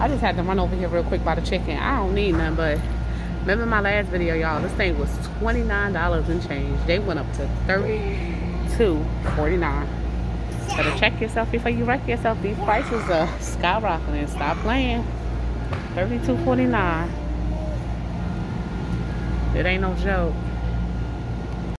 I just had to run over here real quick by the chicken. I don't need none, but remember my last video, y'all? This thing was $29 and change. They went up to $32.49. Better check yourself before you wreck yourself. These prices are skyrocketing. Stop playing. $32.49. It ain't no joke.